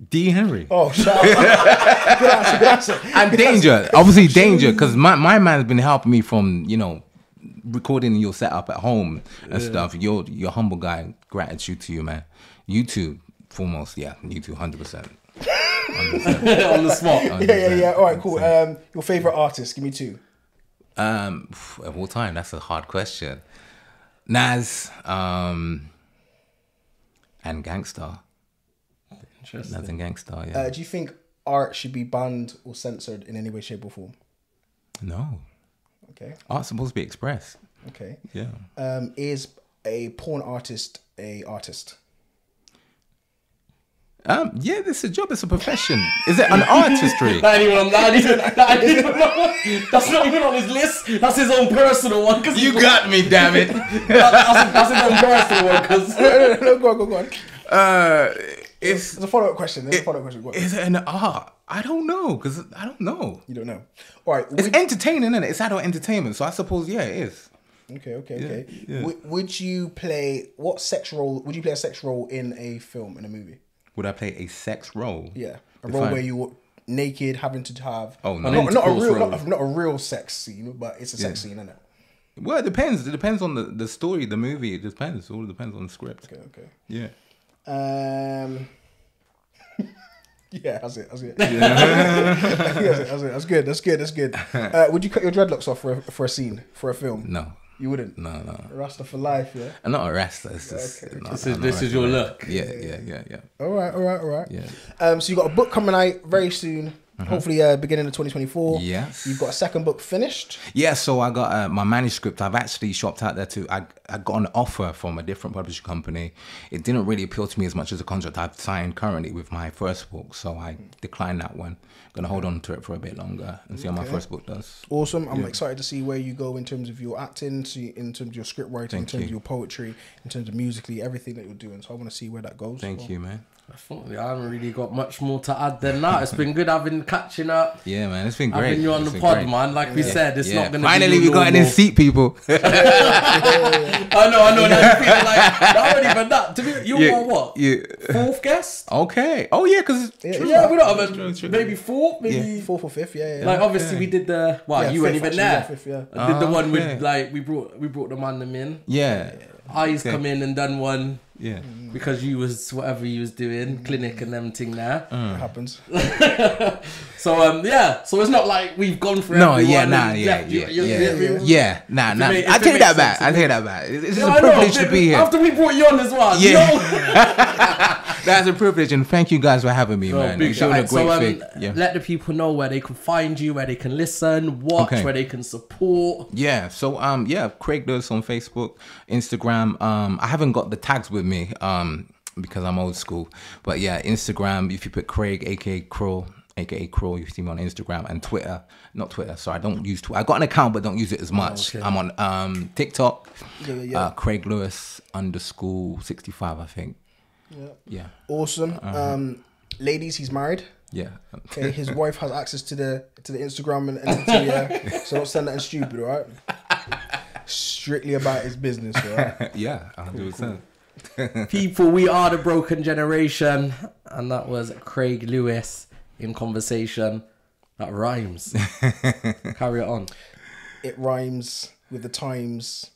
D Henry. Oh, shout out. good answer. Good answer. and danger obviously danger because my, my man's been helping me from you know recording your setup at home and stuff you're you're humble guy gratitude to you man youtube foremost yeah youtube 100% 100%. on the spot. Yeah, yeah, yeah. All right, cool. Um, your favorite artist? Give me two. um of all time that's a hard question nas um and gangster Interesting. nas and gangster yeah Uh, do you think art should be banned or censored in any way, shape, or form? no Okay. art's supposed to be expressed Okay. yeah Um, is a porn artist a artist? Um yeah this is a job it's a profession is it an artistry That ain't even on that. ain't even- that ain't even on- That's not even on his list. That's his own personal one. Cause you got me damn it that's, that's his own personal one. Because no, no, no, go on, go on, go on. Uh, it's There's a follow up question. There's a follow up question. Is it an art? I don't know because I don't know. You don't know. All right. It's would- entertaining, isn't it? It's adult entertainment, so I suppose yeah, it is. okay, okay, okay. yeah. Would, would you play what sex role? Would you play a sex role in a film in a movie? Would I play a sex role? Yeah, a role I- were you were naked, having to have. Oh, no. not, not a real, role. not, not a real sex scene, but it's a sex scene, isn't it? Well, it depends. It depends on the, the story, the movie. It depends. It all depends on the script. Okay, okay. Yeah. Um. yeah, that's it. That's it. Yeah, that's it. That's it. That's good. That's good. That's good. Uh, would you cut your dreadlocks off for a, for a scene for a film? No. You wouldn't. No, no. Rasta for life. Yeah. I'm not a wrestler. It's just, Okay, no, This is this is your wrestler. look. Yeah, yeah, yeah, yeah. All right. All right. All right. Yeah. Um. So you got a book coming out very soon. Hopefully, uh, beginning of 2024. Yes. You've got a second book finished. Yeah, so I got uh, my manuscript. I've actually shopped out there too. I, I got an offer from a different publishing company. It didn't really appeal to me as much as the contract I've signed currently with my first book, so I declined that one. Gonna hold on to it for a bit longer and see how my Okay. first book does. Awesome. I'm excited to see where you go in terms of your acting, see in terms of your script writing, in Thank terms you. of your poetry, in terms of musically, everything that you're doing. So I want to see where that goes. Thank you, man. I thought I haven't really got much more to add than that. It's been good having catching up. Yeah, man, it's been great. Having you on It's the been pod, great. man. Like we said, it's Yeah. not gonna Finally, be we got in this seat, people. I know, I know. Now you're feeling like not even that. To be, you Yeah, are what? yeah. Fourth guest? Okay. Oh yeah, because Yeah, Yeah, we don't have True, a true. maybe fourth, maybe. Fourth or fifth, yeah, yeah. Like obviously we did the well, Yeah, you weren't even actually, yeah, there. fifth, yeah. I did the Ah, one okay. with like we brought we brought the man them in. yeah, Eyes Okay. come in and done one yeah. because you was whatever you was doing, clinic and them thing there. it happens. So um yeah, so it's not like we've gone for No, yeah, nah, and yeah, you- yeah, you- yeah, yeah, you- Nah, nah. ma- I it take that back. I if take that back. It's, it's Yeah, a I know, privilege to be here. After we brought you on as well. Yeah. That's a privilege, and thank you guys for having me, man. big You're doing a great so, um, thing. Yeah. Let the people know where they can find you, where they can listen, watch, Okay. where they can support. Yeah. So um yeah, Craig does on Facebook, Instagram. Um I haven't got the tags with me um because I'm old school. But yeah, Instagram, if you put Craig aka Crow, aka Crow, you see me on Instagram and Twitter. Not Twitter, sorry, I don't use Twitter. I got an account but don't use it as much. okay. I'm on um TikTok. Yeah, yeah. Uh, Craig Lewis underscore sixty five, I think. Yeah. Yeah. Awesome. Uh-huh. Um, ladies, he's married. Yeah. Okay, his wife has access to the to the Instagram and everything. Yeah, so don't send that in stupid, all right? Strictly about his business, all right? yeah, hundred percent. People, we are the broken generation, and that was Craig Lewis in conversation. That rhymes. Carry it on. It rhymes with the times.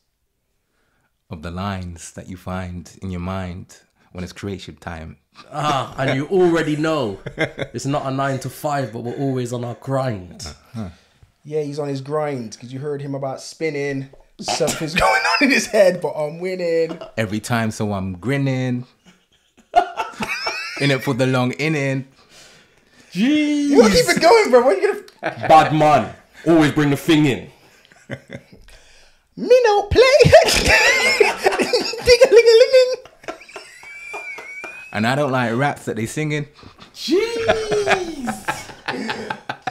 Of the lines that you find in your mind when it's creation time. Ah, and you already know it's not a nine to five, but we're always on our grind. Yeah, he's on his grind because you heard him about spinning. Something's going on in his head, but I'm winning. every time, so I'm grinning. in it for the long inning. Jeez. You gotta keep it going, bro. What are you gonna? Bad man. Always bring the thing in. Me no play. Ding a ling a ling. And I don't like raps that they singing. Jeez.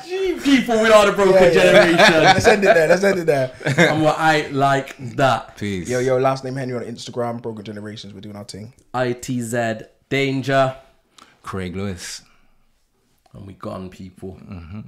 Gee, People, we are the broken Yeah, yeah. generation. Let's end it there. Let's end it there. and we're out like that. Peace. Yo, yo, last name Henry on Instagram. Broken Generations. We're doing our thing. ITZ danger. Craig Lewis. And we gone, people. Mm-hmm.